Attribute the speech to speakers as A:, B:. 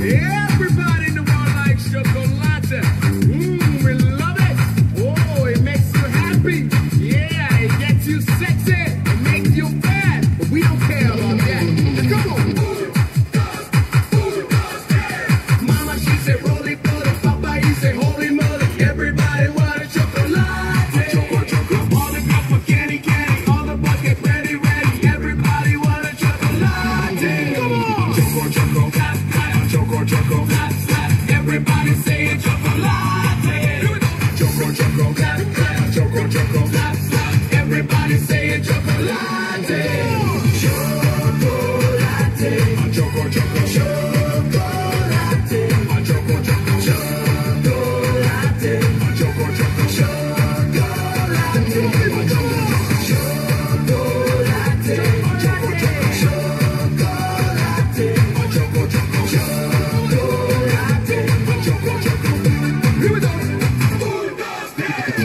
A: Everybody. Everybody say